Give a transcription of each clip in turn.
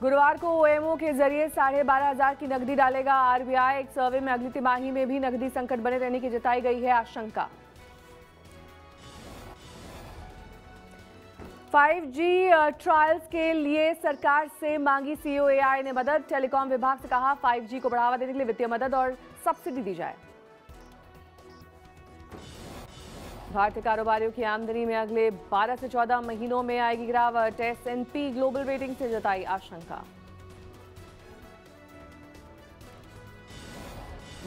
गुरुवार को ओएमओ के ज़रिए साढ़े बारह हज़ार की नकदी डालेगा आरबीआई एक सर्वे में अगली तिमाही में भी नकदी संकट बने रहने की जताई गई है आशंका। 5G ट्रायल्स के लिए सरकार से मांगी सीओएआई ने मदद। टेलीकॉम विभाग से कहा 5G को बढ़ावा देने के लिए वित्तीय मदद और सब्सिडी दी जाए। भारतीय कारोबारियों की आमदनी में अगले 12 से 14 महीनों में आएगी गिरावट। एसएनपी ग्लोबल रेटिंग से जताई आशंका।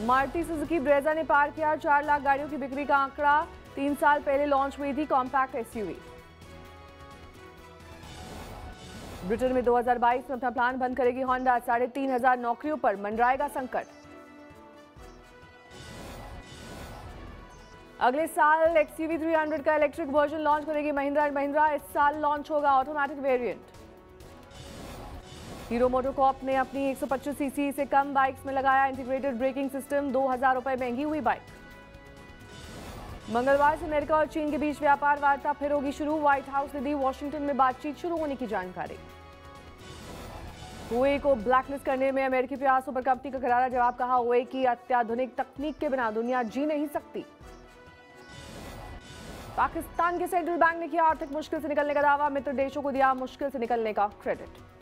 मारुति सुजुकी ब्रेजा ने पार किया चार लाख गाड़ियों की बिक्री का आंकड़ा। तीन साल पहले लॉन्च हुई थी कॉम्पैक्ट एसयूवी ब्रिटेन में 2022 में अपना प्लान बंद करेगी होंडा। साढ़े तीन हज़ार नौकरियों पर मंडराएगा संकट। अगले साल एक्सयूवी 300 का इलेक्ट्रिक वर्जन लॉन्च करेगी महिंद्रा एंड महिंद्रा। इस साल लॉन्च होगा ऑटोमेटिक वेरिएंट हीरो मोटोकॉप ने अपनी 125 सीसी से कम बाइक्स में लगाया इंटीग्रेटेड ब्रेकिंग सिस्टम दो हज़ार रुपए महँगी हुई बाइक मंगलवार से अमेरिका और चीन के बीच व्यापार वार्ता फिर होगी शुरू। व्हाइट हाउस ने दी वॉशिंगटन में बातचीत शुरू होने की जानकारी। हुए को ब्लैकलिस्ट करने में अमेरिकी प्रयासों पर कंपनी का करारा जवाब, कहा हुए की अत्याधुनिक तकनीक के बिना दुनिया जी नहीं सकती। पाकिस्तान के सेंट्रल बैंक ने किया आर्थिक मुश्किल से निकलने का दावा, मित्र देशों को दिया मुश्किल से निकलने का क्रेडिट।